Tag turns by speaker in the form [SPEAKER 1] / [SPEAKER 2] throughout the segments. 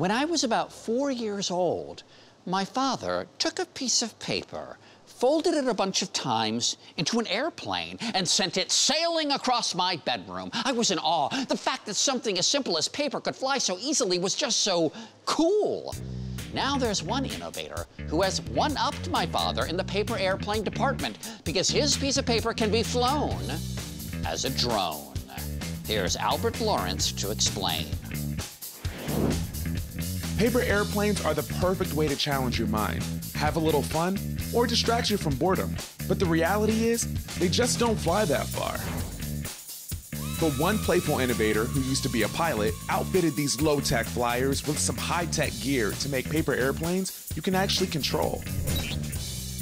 [SPEAKER 1] When I was about four years old, my father took a piece of paper, folded it a bunch of times into an airplane, and sent it sailing across my bedroom. I was in awe. The fact that something as simple as paper could fly so easily was just so cool. Now there's one innovator who has one-upped my father in the paper airplane department because his piece of paper can be flown as a drone. Here's Albert Lawrence to explain.
[SPEAKER 2] Paper airplanes are the perfect way to challenge your mind, have a little fun, or distract you from boredom. But the reality is, they just don't fly that far. But one playful innovator who used to be a pilot outfitted these low tech flyers with some high tech gear to make paper airplanes you can actually control.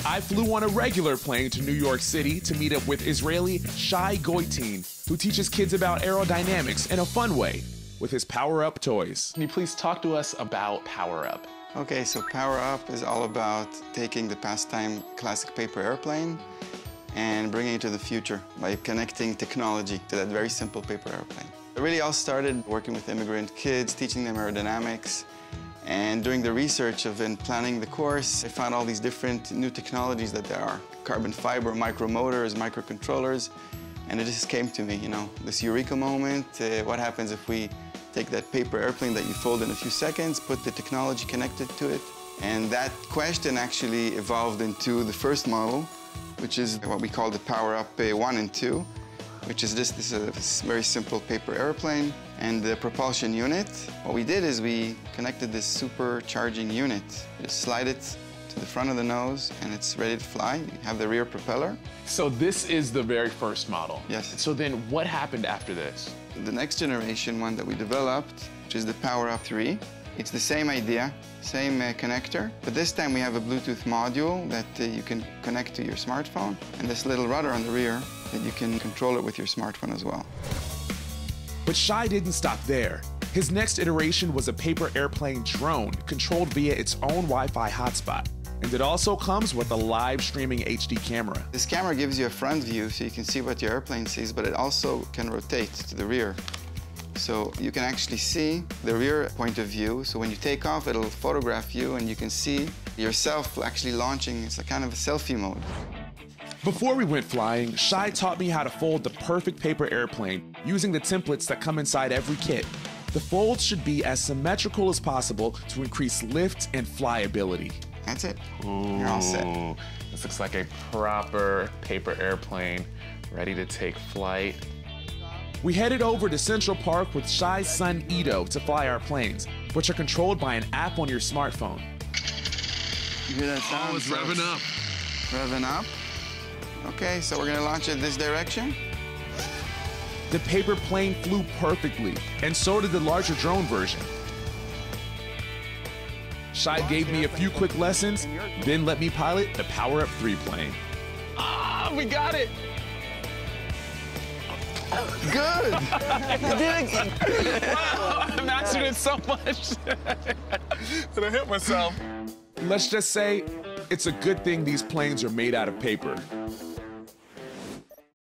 [SPEAKER 2] I flew on a regular plane to New York City to meet up with Israeli Shai Goitein, who teaches kids about aerodynamics in a fun way with his Power Up toys.
[SPEAKER 3] Can you please talk to us about Power Up?
[SPEAKER 4] Okay, so Power Up is all about taking the pastime classic paper airplane and bringing it to the future by connecting technology to that very simple paper airplane. It really all started working with immigrant kids, teaching them aerodynamics, and doing the research of and planning the course, I found all these different new technologies that there are. Carbon fiber, micromotors, microcontrollers, and it just came to me, you know, this eureka moment, uh, what happens if we take that paper airplane that you fold in a few seconds, put the technology connected to it, and that question actually evolved into the first model, which is what we call the Power Up uh, 1 and 2, which is this, this is a very simple paper airplane. And the propulsion unit, what we did is we connected this supercharging unit. You just slide it to the front of the nose and it's ready to fly. You have the rear propeller.
[SPEAKER 3] So this is the very first model.
[SPEAKER 4] Yes.
[SPEAKER 3] So then what happened after this?
[SPEAKER 4] The next generation one that we developed, which is the Power Up 3, it's the same idea, same uh, connector, but this time we have a Bluetooth module that uh, you can connect to your smartphone and this little rudder on the rear that you can control it with your smartphone as well.
[SPEAKER 2] But Shai didn't stop there. His next iteration was a paper airplane drone controlled via its own Wi-Fi hotspot. And it also comes with a live streaming HD camera.
[SPEAKER 4] This camera gives you a front view so you can see what your airplane sees, but it also can rotate to the rear. So you can actually see the rear point of view. So when you take off, it'll photograph you and you can see yourself actually launching. It's a kind of a selfie mode.
[SPEAKER 2] Before we went flying, Shai taught me how to fold the perfect paper airplane using the templates that come inside every kit. The folds should be as symmetrical as possible to increase lift and flyability.
[SPEAKER 4] That's it. You're all set.
[SPEAKER 3] This looks like a proper paper airplane ready to take flight.
[SPEAKER 2] We headed over to Central Park with Shai's son Ito to fly our planes, which are controlled by an app on your smartphone.
[SPEAKER 4] You hear that sound?
[SPEAKER 3] Oh, it's
[SPEAKER 4] So
[SPEAKER 3] revving up.
[SPEAKER 4] Revving up. Okay, so we're gonna launch it this direction.
[SPEAKER 2] The paper plane flew perfectly, and so did the larger drone version. Shai gave me a few quick lessons, then let me pilot the Power Up 3 plane.
[SPEAKER 3] Ah, we got it.
[SPEAKER 4] Good. you did it.
[SPEAKER 3] Wow, I mastered it so much that I hit myself.
[SPEAKER 2] Let's just say, it's a good thing these planes are made out of paper.